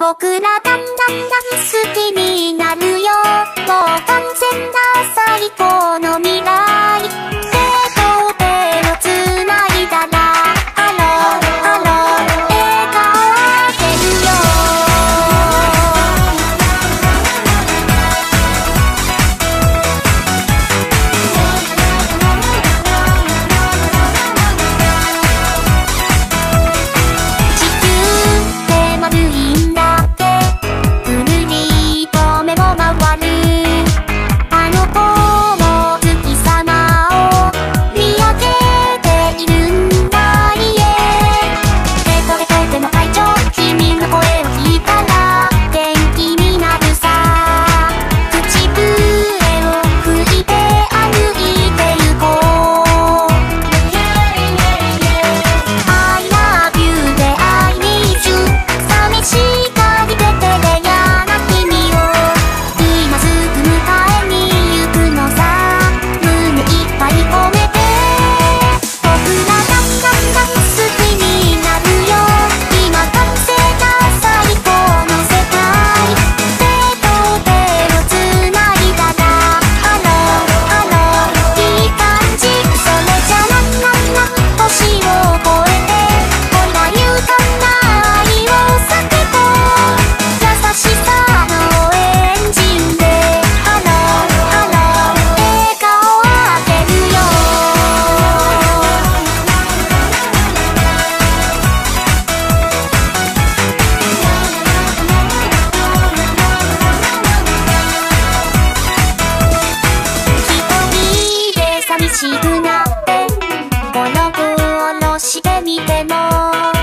僕らだんだん好きになるよ。もう完全な最高してみても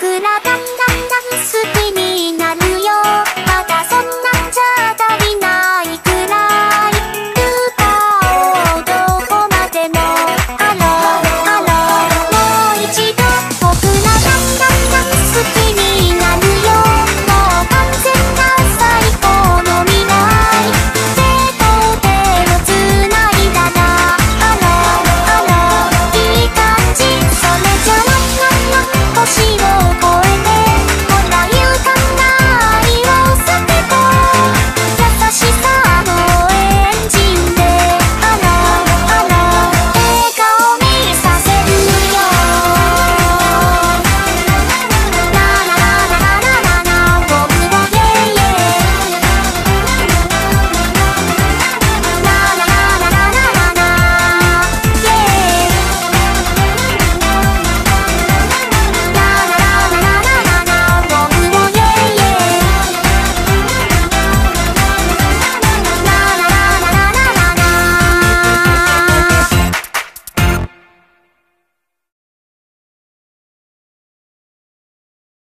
僕らが好きになる